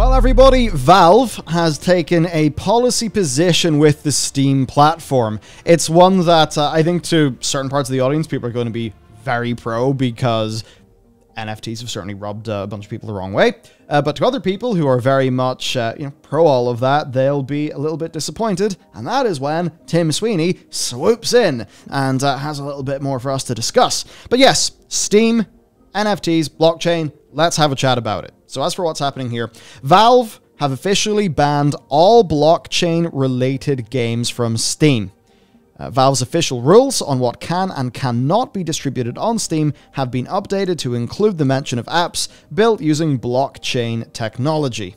Well, everybody, Valve has taken a policy position with the Steam platform. It's one that uh, I think to certain parts of the audience, people are going to be very pro because NFTs have certainly rubbed uh, a bunch of people the wrong way. Uh, but to other people who are very much, uh, you know, pro all of that, they'll be a little bit disappointed. And that is when Tim Sweeney swoops in and uh, has a little bit more for us to discuss. But yes, Steam, NFTs, blockchain, let's have a chat about it. So as for what's happening here, Valve have officially banned all blockchain related games from Steam. Uh, Valve's official rules on what can and cannot be distributed on Steam have been updated to include the mention of apps built using blockchain technology.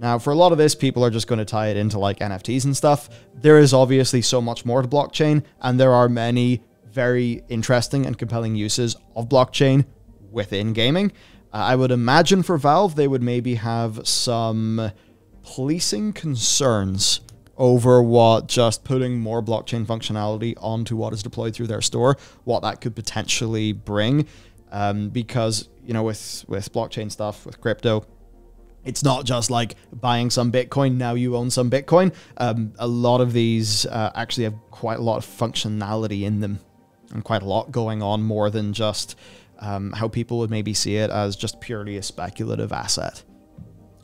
Now, for a lot of this, people are just going to tie it into like NFTs and stuff. There is obviously so much more to blockchain, and there are many very interesting and compelling uses of blockchain within gaming. Uh, I would imagine for Valve, they would maybe have some policing concerns over what just putting more blockchain functionality onto what is deployed through their store, what that could potentially bring. Um, because you know, with with blockchain stuff, with crypto, it's not just like buying some Bitcoin. Now you own some Bitcoin. Um, a lot of these uh, actually have quite a lot of functionality in them, and quite a lot going on more than just um, how people would maybe see it as just purely a speculative asset.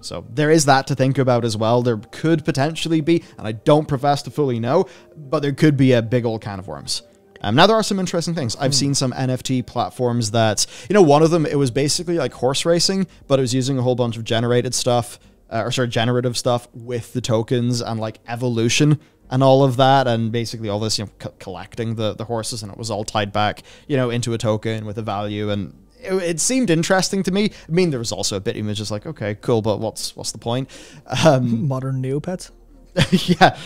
So there is that to think about as well. There could potentially be, and I don't profess to fully know, but there could be a big old can of worms. Um, now there are some interesting things. I've mm. seen some NFT platforms that, you know, one of them it was basically like horse racing, but it was using a whole bunch of generated stuff, uh, or sorry, generative stuff with the tokens and like evolution and all of that, and basically all this, you know, collecting the the horses, and it was all tied back, you know, into a token with a value, and it, it, seemed interesting to me. I mean, there was also a bit of me just like, okay, cool, but what's what's the point? Um, Modern Neopets. yeah,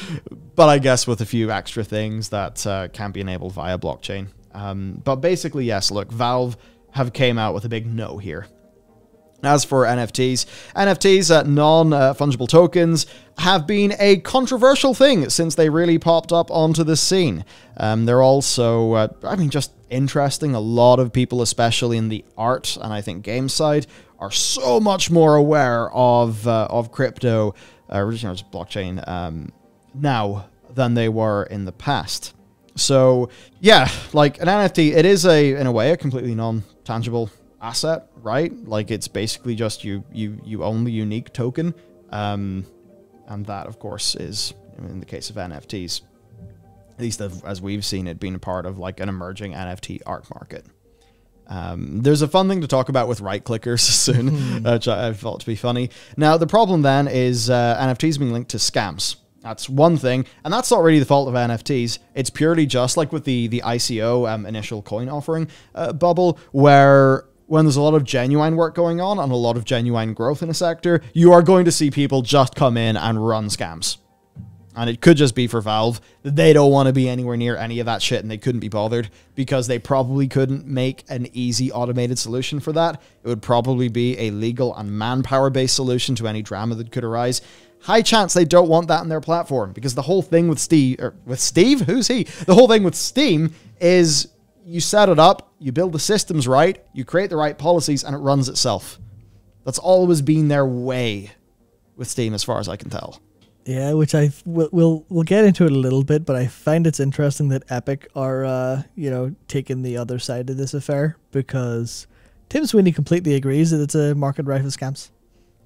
but I guess with a few extra things that uh, can be enabled via blockchain. Um, but basically, yes. Look, Valve have came out with a big no here. As for NFTs, NFTs, uh, non fungible tokens, have been a controversial thing since they really popped up onto the scene. Um, they're also, uh, I mean, just interesting. A lot of people, especially in the art and I think game side, are so much more aware of uh, of crypto, uh, blockchain um, now than they were in the past. So yeah, like an NFT, it is a in a way a completely non tangible asset, right? Like it's basically just you you you own the unique token, um, and that of course is in the case of NFTs, at least as we've seen it being a part of like an emerging NFT art market. Um, there's a fun thing to talk about with right clickers soon, hmm. which I, I felt to be funny. Now, the problem then is uh, NFTs being linked to scams. That's one thing, and that's not really the fault of NFTs. It's purely just like with the the ICO um, initial coin offering uh, bubble, where when there's a lot of genuine work going on and a lot of genuine growth in a sector, you are going to see people just come in and run scams. And it could just be for Valve. They don't want to be anywhere near any of that shit and they couldn't be bothered because they probably couldn't make an easy automated solution for that. It would probably be a legal and manpower based solution to any drama that could arise. High chance they don't want that in their platform because the whole thing with Steve, or with Steve, who's he? The whole thing with Steam is you set it up, you build the systems right, you create the right policies, and it runs itself. That's always been their way with Steam, as far as I can tell. Yeah, which I will we'll, we'll get into it a little bit, but I find it's interesting that Epic are uh, you know taking the other side of this affair because Tim Sweeney completely agrees that it's a market rife of scams.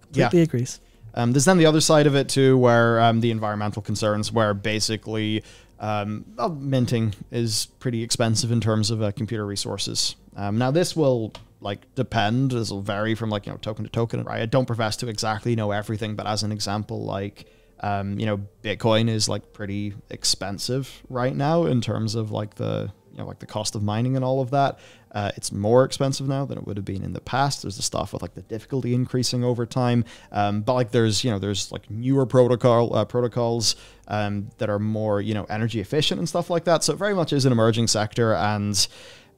Completely yeah. agrees. Um, there's then the other side of it too, where um, the environmental concerns, where basically um, well, minting is pretty expensive in terms of uh, computer resources. Um, now this will like depend. This will vary from like you know token to token. Right? I don't profess to exactly know everything, but as an example, like um, you know, Bitcoin is like pretty expensive right now in terms of like the you know like the cost of mining and all of that. Uh, it's more expensive now than it would have been in the past. There's the stuff with like the difficulty increasing over time, um, but like there's you know there's like newer protocol uh, protocols um, that are more you know energy efficient and stuff like that. So it very much is an emerging sector, and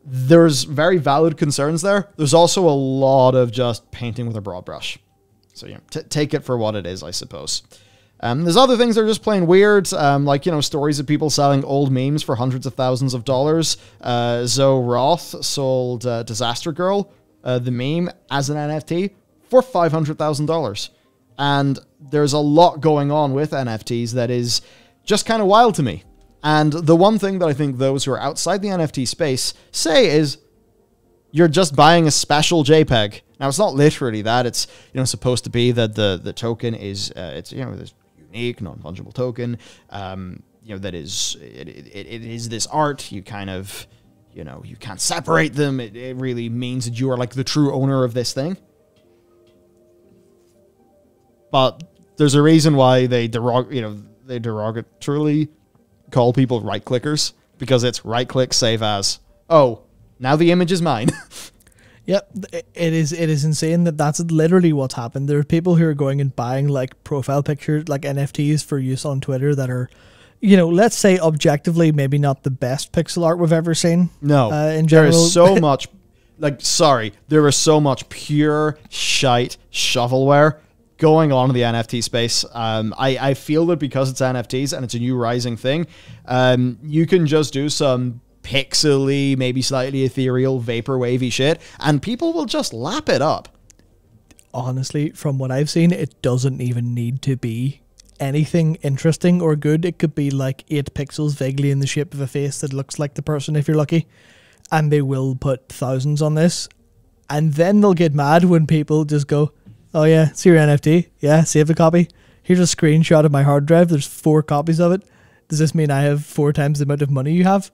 there's very valid concerns there. There's also a lot of just painting with a broad brush. So you know, take it for what it is, I suppose. Um, there's other things that are just plain weird, um, like, you know, stories of people selling old memes for hundreds of thousands of dollars. Uh, Zoe Roth sold uh, Disaster Girl, uh, the meme, as an NFT for $500,000. And there's a lot going on with NFTs that is just kind of wild to me. And the one thing that I think those who are outside the NFT space say is you're just buying a special JPEG. Now it's not literally that. It's you know supposed to be that the the token is uh, it's you know this unique non fungible token. Um, you know that is it, it, it is this art. You kind of you know you can't separate them. It, it really means that you are like the true owner of this thing. But there's a reason why they derog you know they derogatorily call people right clickers because it's right click save as. Oh, now the image is mine. Yep, it is. It is insane that that's literally what's happened. There are people who are going and buying like profile pictures, like NFTs for use on Twitter that are, you know, let's say objectively maybe not the best pixel art we've ever seen. No, uh, in general, is so much. Like, sorry, there is so much pure shite shovelware going on in the NFT space. Um, I, I feel that because it's NFTs and it's a new rising thing, um, you can just do some pixely, maybe slightly ethereal, vapor wavy shit, and people will just lap it up. honestly, from what I've seen, it doesn't even need to be anything interesting or good. It could be like eight pixels vaguely in the shape of a face that looks like the person if you're lucky. And they will put thousands on this. And then they'll get mad when people just go, Oh yeah, see your NFT. Yeah, save the copy. Here's a screenshot of my hard drive. There's four copies of it. Does this mean I have four times the amount of money you have?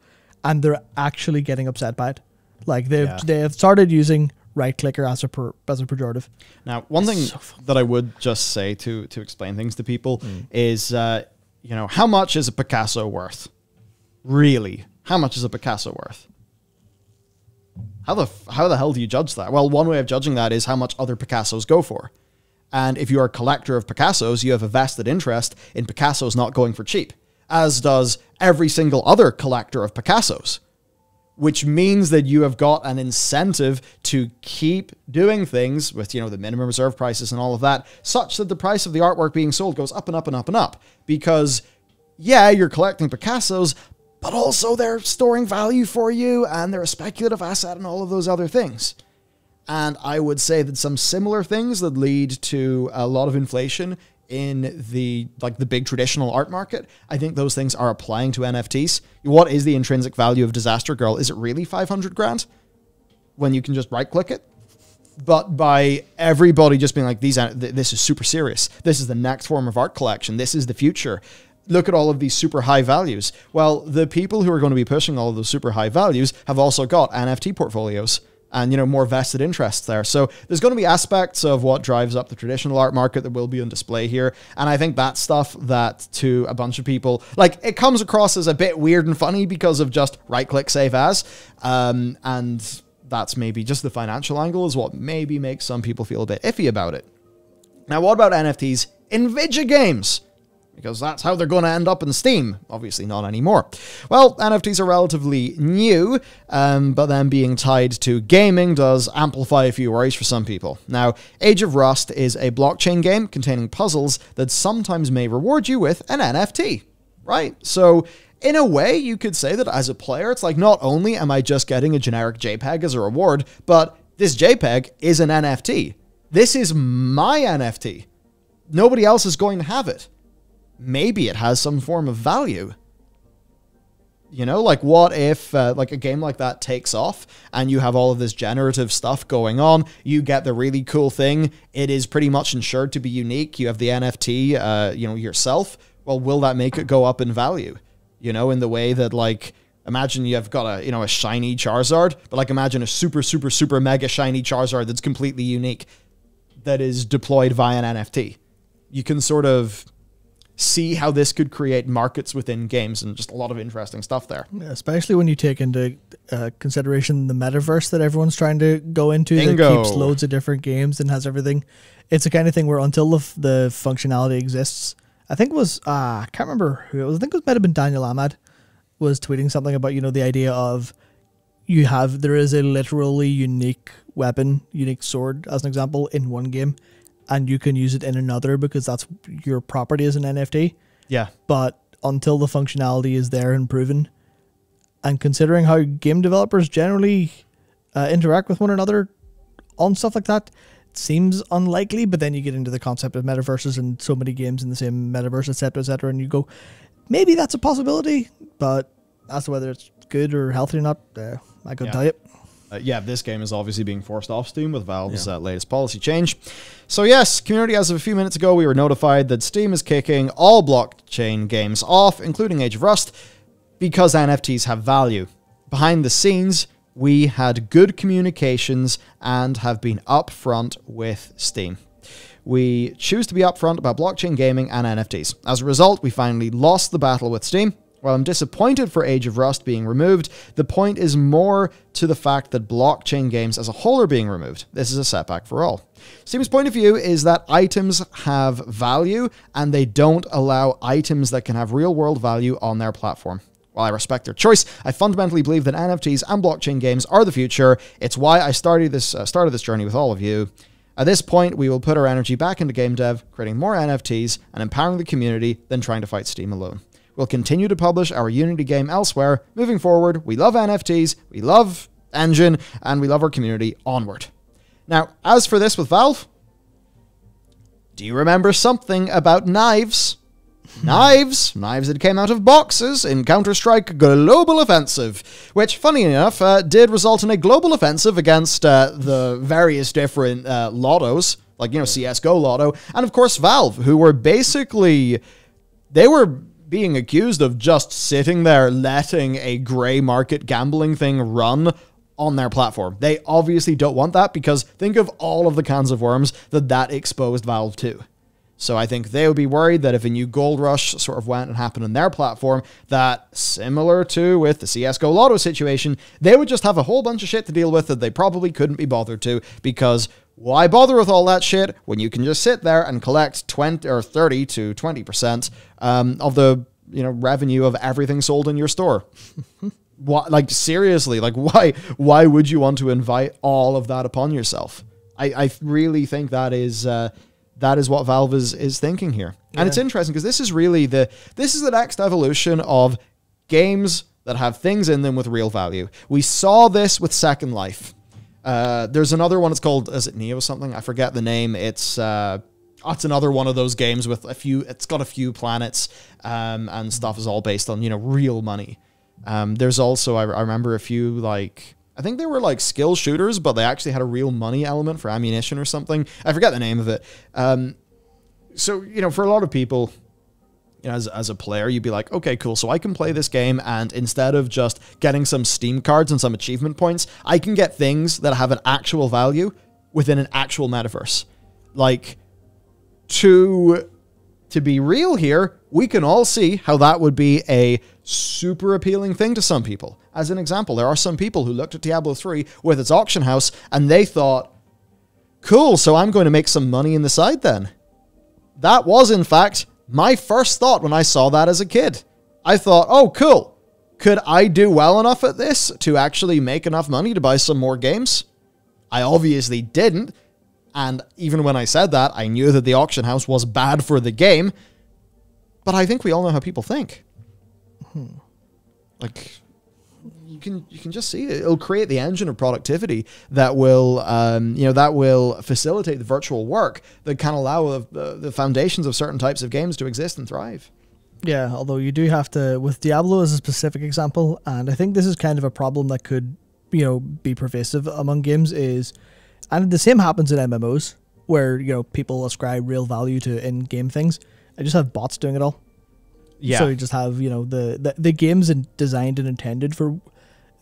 And they're actually getting upset by it. Like they've Yeah. they have started using right clicker as a per, as a pejorative. Now, one thing so that I would just say to to explain things to people is, uh, you know, how much is a Picasso worth? Really, how much is a Picasso worth? How the f- how the hell do you judge that? Well, one way of judging that is how much other Picassos go for. And if you're a collector of Picassos, you have a vested interest in Picassos not going for cheap, as does every single other collector of Picassos which means that you have got an incentive to keep doing things with you know the minimum reserve prices and all of that such that the price of the artwork being sold goes up and up and up and up. Because yeah you're collecting picassos but also they're storing value for you and they're a speculative asset and all of those other things. And I would say that some similar things that lead to a lot of inflation in the like the big traditional art market, I think those things are applying to NFTs. What is the intrinsic value of Disaster Girl? Is it really 500 grand when you can just right click it? But by everybody just being like these th- this is super serious. This is the next form of art collection. This is the future. Look at all of these super high values. Well, the people who are going to be pushing all of those super high values have also got NFT portfolios and you know more vested interests there. So there's going to be aspects of what drives up the traditional art market that will be on display here, and I think that stuff that to a bunch of people like it comes across as a bit weird and funny because of just right click save as, um, and that's maybe just the financial angle is what maybe makes some people feel a bit iffy about it. Now, what about NFTs in video games? Because that's how they're going to end up in Steam. Obviously, not anymore. Well, NFTs are relatively new, um, but then being tied to gaming does amplify a few worries for some people. Now, Age of Rust is a blockchain game containing puzzles that sometimes may reward you with an NFT, right? So, in a way, you could say that as a player, it's like not only am I just getting a generic JPEG as a reward, but this JPEG is an NFT. This is my NFT. Nobody else is going to have it maybe it has some form of value. You know, like what if uh, like a game like that takes off and you have all of this generative stuff going on, you get the really cool thing, it is pretty much insured to be unique, you have the NFT uh, you know yourself. Well, will that make it go up in value? You know, in the way that like imagine you've got a, you know, a shiny Charizard, but like imagine a super super super mega shiny Charizard that's completely unique that is deployed via an NFT. You can sort of see how this could create markets within games and just a lot of interesting stuff there. Especially when you take into uh, consideration the metaverse that everyone's trying to go into Bingo. that keeps loads of different games and has everything. It's the kind of thing where until the, f- the functionality exists, I think it was, uh, I can't remember who it was, I think it was, might have been Daniel Ahmad was tweeting something about, you know, the idea of you have, there is a literally unique weapon, unique sword, as an example, in one game, and you can use it in another because that's your property as an NFT Yeah. but until the functionality is there and proven, and considering how game developers generally uh, interact with one another on stuff like that, it seems unlikely, but then you get into the concept of metaverses and so many games in the same metaverse, etc., etc., and you go, maybe that's a possibility, but as to whether it's good or healthy or not, uh, I couldn't Yeah. tell you. Uh, yeah, this game is obviously being forced off Steam with Valve's uh, latest policy change. So, yes, community, as of a few minutes ago, we were notified that Steam is kicking all blockchain games off, including Age of Rust, because NFTs have value. Behind the scenes, we had good communications and have been upfront with Steam. We choose to be upfront about blockchain gaming and NFTs. As a result, we finally lost the battle with Steam. While I'm disappointed for Age of Rust being removed, the point is more to the fact that blockchain games as a whole are being removed. This is a setback for all. Steam's point of view is that items have value and they don't allow items that can have real world value on their platform. While I respect their choice, I fundamentally believe that NFTs and blockchain games are the future. It's why I started this uh, started this journey with all of you. At this point, we will put our energy back into game dev, creating more NFTs and empowering the community than trying to fight Steam alone. We'll continue to publish our Unity game elsewhere. Moving forward, we love NFTs, we love Enjin, and we love our community onward. Now, as for this with Valve, do you remember something about knives? knives, knives that came out of boxes in Counter Strike Global Offensive, which, funny enough, uh, did result in a global offensive against uh, the various different uh, lottos, like, you know, CSGO Lotto, and of course Valve, who were basically. They were being accused of just sitting there letting a grey market gambling thing run on their platform. They obviously don't want that because think of all of the cans of worms that that exposed Valve to. So I think they would be worried that if a new gold rush sort of went and happened on their platform, that similar to with the CSGO Lotto situation, they would just have a whole bunch of shit to deal with that they probably couldn't be bothered to because why bother with all that shit when you can just sit there and collect 20 or 30 to 20% um, of the you know revenue of everything sold in your store? why, like seriously, like why why would you want to invite all of that upon yourself? I, I really think that is uh, that is what Valve is is thinking here, and it's interesting because this is really the this is the next evolution of games that have things in them with real value. We saw this with Second Life. Uh, there's another one. It's called is it Neo something? I forget the name. It's uh, oh, it's another one of those games with a few. It's got a few planets um, and stuff is all based on you know real money. Um, there's also I, I remember a few like I think they were like skill shooters, but they actually had a real money element for ammunition or something. I forget the name of it. Um, so you know, for a lot of people, you know, as, as a player, you'd be like, okay, cool. So I can play this game, and instead of just getting some Steam cards and some achievement points, I can get things that have an actual value within an actual metaverse. Like to to be real here, we can all see how that would be a super appealing thing to some people. As an example, there are some people who looked at Diablo 3 with its auction house and they thought, cool, so I'm going to make some money in the side then. That was, in fact, my first thought when I saw that as a kid. I thought, oh, cool. Could I do well enough at this to actually make enough money to buy some more games? I obviously didn't. And even when I said that, I knew that the auction house was bad for the game. But I think we all know how people think. Hmm. Like you can you can just see it. It'll create the engine of productivity that will um, you know that will facilitate the virtual work that can allow the, the foundations of certain types of games to exist and thrive. Yeah, although you do have to with Diablo as a specific example, and I think this is kind of a problem that could, you know, be pervasive among games is and the same happens in MMOs where, you know, people ascribe real value to in-game things. I just have bots doing it all. Yeah. So you just have, you know, the the, the games in, designed and intended for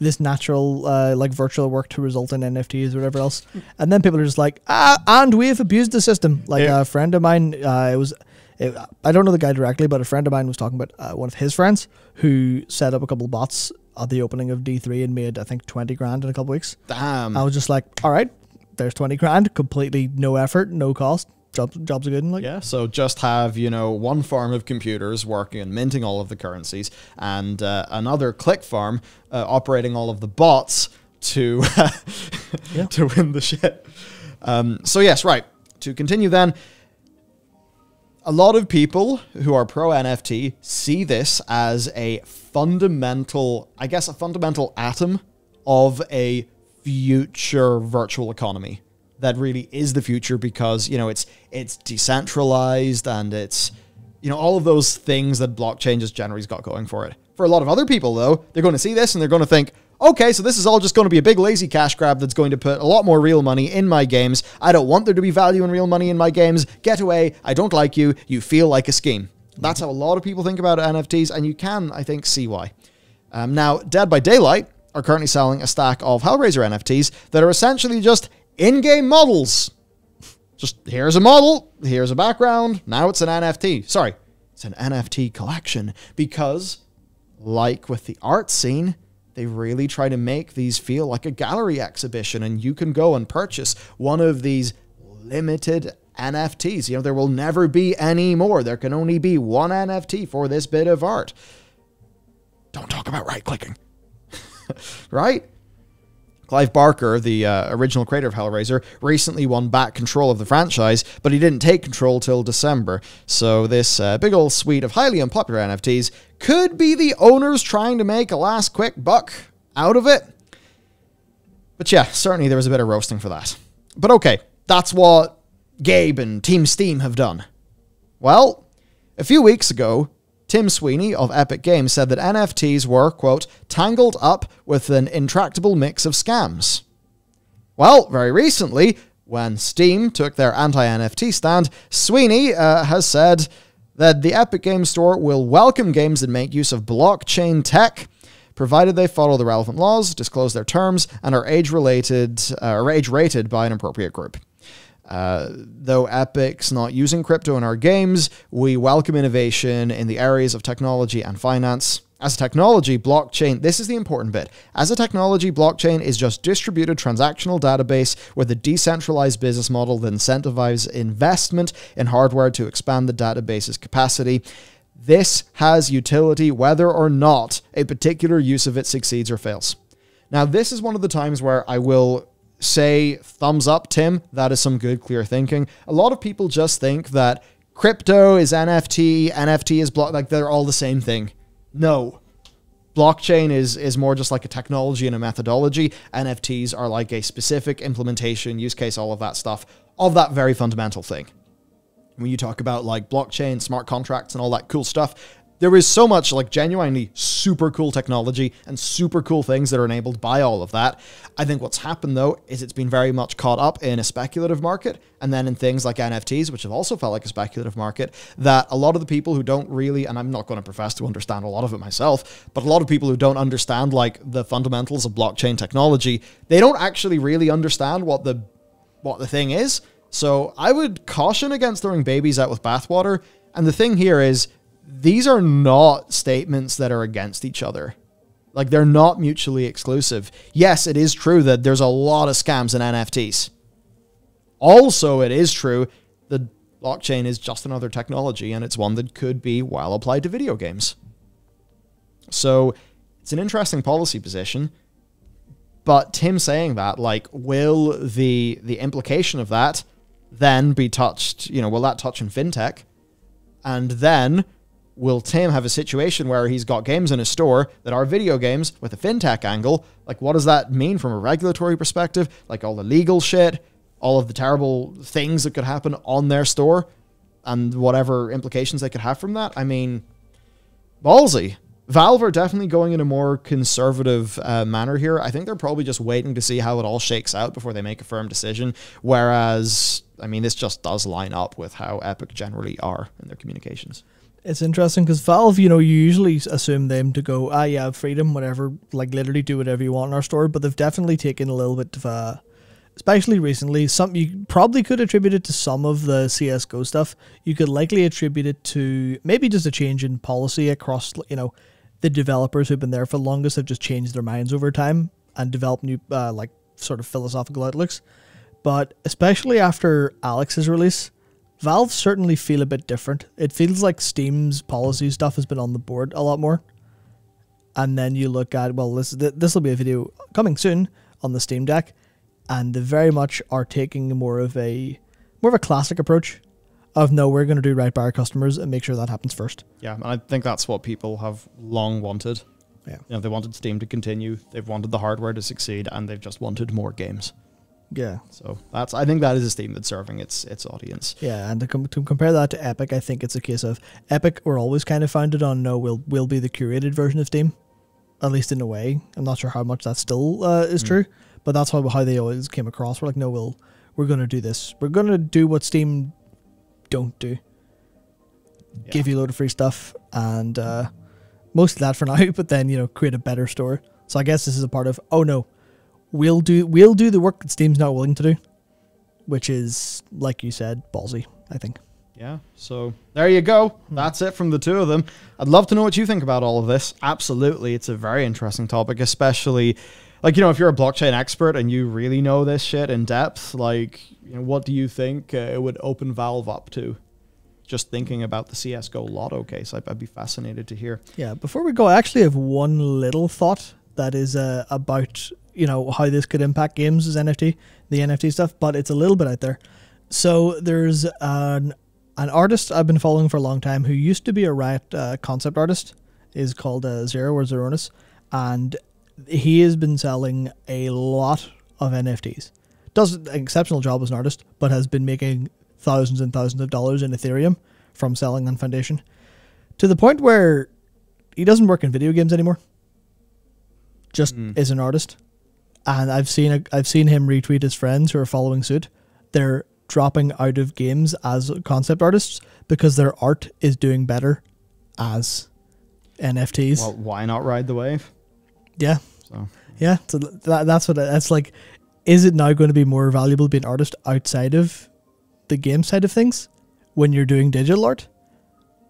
this natural uh, like virtual work to result in NFTs or whatever else. And then people are just like, ah, and we've abused the system. Like Yeah. a friend of mine, uh, it was, it, I don't know the guy directly, but a friend of mine was talking about uh, one of his friends who set up a couple of bots at the opening of D3 and made, I think, 20 grand in a couple of weeks. Damn. I was just like, all right, there's 20 grand, completely no effort, no cost. Jobs, jobs are good. And like, Yeah, so just have, you know, one farm of computers working and minting all of the currencies and uh, another click farm uh, operating all of the bots to Yeah. to win the shit. Um, so yes, right. To continue then, a lot of people who are pro NFT see this as a fundamental, I guess, a fundamental atom of a future virtual economy that really is the future because you know it's it's decentralized and it's you know all of those things that blockchain just generally's got going for it. For a lot of other people though, they're going to see this and they're going to think, okay, so this is all just going to be a big lazy cash grab that's going to put a lot more real money in my games. I don't want there to be value in real money in my games. Get away. I don't like you. You feel like a scheme. That's how a lot of people think about NFTs, and you can, I think, see why. Um, now, Dead by Daylight are currently selling a stack of Hellraiser NFTs that are essentially just in game models. Just here's a model, here's a background, now it's an NFT. Sorry, it's an NFT collection because, like with the art scene, they really try to make these feel like a gallery exhibition, and you can go and purchase one of these limited NFTs. You know, there will never be any more. There can only be one NFT for this bit of art. Don't talk about right clicking. right? Clive Barker, the uh, original creator of Hellraiser, recently won back control of the franchise, but he didn't take control till December. So this uh, big old suite of highly unpopular NFTs could be the owners trying to make a last quick buck out of it. But yeah, certainly there was a bit of roasting for that. But okay, that's what Gabe and Team Steam have done. Well, a few weeks ago, Tim Sweeney of Epic Games said that NFTs were, quote, tangled up with an intractable mix of scams. Well, very recently, when Steam took their anti NFT stand, Sweeney uh, has said that the Epic Games Store will welcome games that make use of blockchain tech, provided they follow the relevant laws, disclose their terms, and are age related uh, or age rated by an appropriate group. Uh, though Epic's not using crypto in our games, we welcome innovation in the areas of technology and finance. As a technology, blockchain, this is the important bit. As a technology, blockchain is just distributed transactional database with a decentralized business model that incentivizes investment in hardware to expand the database's capacity. This has utility whether or not a particular use of it succeeds or fails. Now, this is one of the times where I will say thumbs up, Tim. That is some good, clear thinking. A lot of people just think that crypto is NFT, NFT is block, like they're all the same thing. No. Blockchain is is more just like a technology and a methodology. NFTs are like a specific implementation, use case, all of that stuff of that very fundamental thing. When you talk about like blockchain, smart contracts, and all that cool stuff, there is so much like genuinely super cool technology and super cool things that are enabled by all of that. I think what's happened though is it's been very much caught up in a speculative market and then in things like NFTs, which have also felt like a speculative market, that a lot of the people who don't really, and I'm not going to profess to understand a lot of it myself, but a lot of people who don't understand like the fundamentals of blockchain technology, they don't actually really understand what the what the thing is. So I would caution against throwing babies out with bathwater. And the thing here is these are not statements that are against each other. Like they're not mutually exclusive. Yes, it is true that there's a lot of scams in NFTs. Also, it is true that blockchain is just another technology and it's one that could be well applied to video games. So, it's an interesting policy position. But Tim saying that, like, will the the implication of that then be touched, you know, will that touch in fintech? And then will Tim have a situation where he's got games in his store that are video games with a fintech angle? Like, what does that mean from a regulatory perspective? Like, all the legal shit, all of the terrible things that could happen on their store, and whatever implications they could have from that? I mean, ballsy. Valve are definitely going in a more conservative uh, manner here. I think they're probably just waiting to see how it all shakes out before they make a firm decision. Whereas, I mean, this just does line up with how Epic generally are in their communications. It's interesting because Valve, you know, you usually assume them to go, ah, yeah, freedom, whatever, like literally do whatever you want in our store. But they've definitely taken a little bit of a, especially recently, some you probably could attribute it to some of the CS:GO stuff. You could likely attribute it to maybe just a change in policy across, you know, the developers who've been there for the longest have just changed their minds over time and developed new, uh, like, sort of philosophical outlooks. But especially after Alyx's release, Valve certainly feel a bit different. It feels like Steam's policy stuff has been on the board a lot more. And then you look at well, this this will be a video coming soon on the Steam Deck, and they very much are taking more of a more of a classic approach of no, we're going to do right by our customers and make sure that happens first. Yeah, and I think that's what people have long wanted. Yeah, you know, they wanted Steam to continue. They've wanted the hardware to succeed, and they've just wanted more games. Yeah. So that's I think that is a Steam that's serving its its audience. Yeah, and to, com- to compare that to Epic, I think it's a case of Epic were always kind of founded on no, we'll will be the curated version of Steam, at least in a way. I'm not sure how much that still uh, is true, but that's how how they always came across. We're like, no, we'll we're gonna do this. We're gonna do what Steam don't do. Give you a load of free stuff and uh, most of that for now, but then you know create a better store. So I guess this is a part of oh no, we'll do we'll do the work that Steam's not willing to do, which is like you said, ballsy. I think. Yeah. So there you go. That's it from the two of them. I'd love to know what you think about all of this. Absolutely. It's a very interesting topic, especially like, you know, if you're a blockchain expert and you really know this shit in depth, like, you know, what do you think uh, it would open Valve up to? Just thinking about the CSGO lotto case, I'd, I'd be fascinated to hear. Yeah. Before we go, I actually have one little thought that is uh, about you know how this could impact games as NFT, the NFT stuff, but it's a little bit out there. So there's an an artist I've been following for a long time who used to be a Riot uh, concept artist, is called uh, Zero or Zeronis, and he has been selling a lot of NFTs. Does an exceptional job as an artist, but has been making thousands and thousands of dollars in Ethereum from selling on Foundation, to the point where he doesn't work in video games anymore. Just Mm. is an artist, and I've seen a, I've seen him retweet his friends who are following suit. They're dropping out of games as concept artists because their art is doing better as NFTs. Well, why not ride the wave? yeah, So, yeah. So that, that's what that's like. Is it now going to be more valuable being an artist outside of the game side of things when you're doing digital art?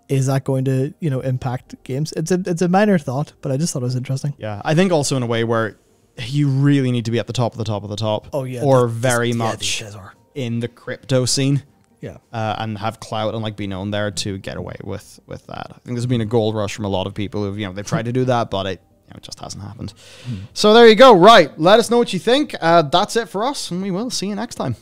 Is that going to you know impact games? It's a it's a minor thought, but I just thought it was interesting. yeah. I think also in a way where you really need to be at the top of the top of the top. Oh yeah, Or that- very yeah, much are. in the crypto scene. Yeah. uh, and have clout and like be known there to get away with with that. I think there's been a gold rush from a lot of people who've you know they've tried to do that, but it you know, it just hasn't happened. So there you go. Right, let us know what you think. Uh, that's it for us, and we will see you next time.